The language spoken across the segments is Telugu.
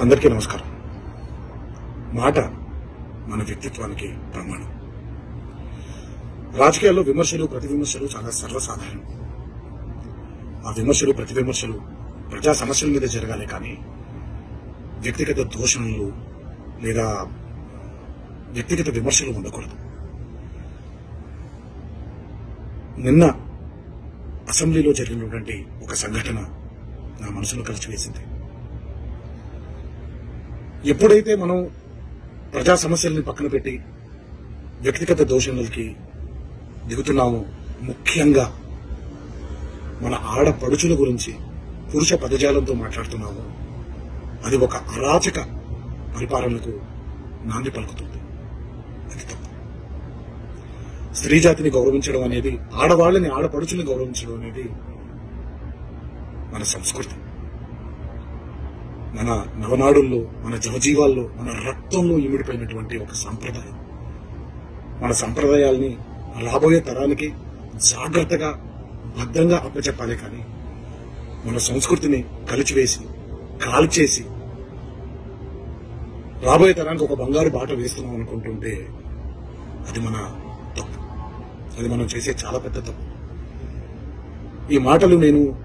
అందరికీ నమస్కారం. మాట మన వ్యక్తిత్వానికి ప్రమాణం. రాజకీయాల్లో విమర్శలు ప్రతి విమర్శలు చాలా సర్వసాధారణం. ఆ విమర్శలు ప్రతి విమర్శలు ప్రజా సమస్యల మీద జరగాలి కానీ వ్యక్తిగత దూషణలు లేదా వ్యక్తిగత విమర్శలు ఉండకూడదు. నిన్న అసెంబ్లీలో జరిగినటువంటి ఒక సంఘటన నా మనసును కలిచివేసింది ఎప్పుడైతే మనం ప్రజా సమస్యల్ని పక్కన పెట్టి వ్యక్తిగత దోషణలకి దిగుతున్నామో ముఖ్యంగా మన ఆడపడుచుల గురించి పురుష పదజాలంతో మాట్లాడుతున్నామో అది ఒక అరాచక పరిపాలనకు నాంది పలుకుతుంది. అది తప్పు. స్త్రీ జాతిని గౌరవించడం అనేది ఆడవాళ్ళని ఆడపడుచుని గౌరవించడం అనేది మన సంస్కృతి. మన నవనాడుల్లో మన జవజీవాల్లో మన రక్తంలో ఇమిడిపోయినటువంటి ఒక సంప్రదాయం. మన సంప్రదాయాల్ని రాబోయే తరానికి జాగ్రత్తగా భద్రంగా అప్పచెప్పాలి కానీ మన సంస్కృతిని కలిచివేసి కాల్చేసి రాబోయే తరానికి ఒక బంగారు బాట వేస్తున్నాం అనుకుంటుంటే అది మన తప్పు. అది మనం చేసే చాలా పెద్ద తప్పు. ఈ మాటలు నేను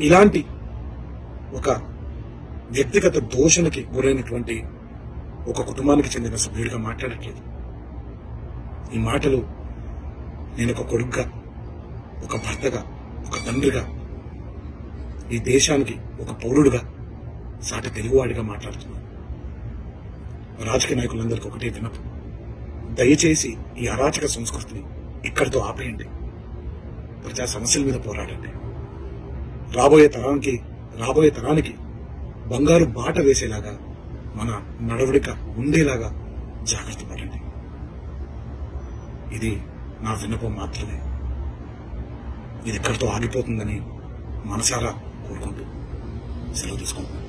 ఇలాంటి ఒక వ్యక్తిగత దోషణకి గురైనటువంటి ఒక కుటుంబానికి చెందిన సభ్యుడిగా మాట్లాడట్లేదు. ఈ మాటలు నేను ఒక కొడుగ్గా ఒక భర్తగా ఒక తండ్రిగా ఈ దేశానికి ఒక పౌరుడుగా సాటి తెలుగువాడిగా మాట్లాడుతున్నాను. రాజకీయ నాయకులందరికీ ఒకటే వినపు దయచేసి ఈ అరాచక సంస్కృతిని ఇక్కడితో ఆపేయండి. ప్రజా సమస్యల మీద పోరాడండి. రాబోయే తరానికి రాబోయే తరానికి బంగారు బాట వేసేలాగా మన నడవడిక ఉండేలాగా జాగ్రత్త పడండి. ఇది నా విన్నపం మాత్రమే. ఇది ఇక్కడితో ఆగిపోతుందని మనసారా కోరుకుంటూ సెలవు తీసుకుంటున్నాను.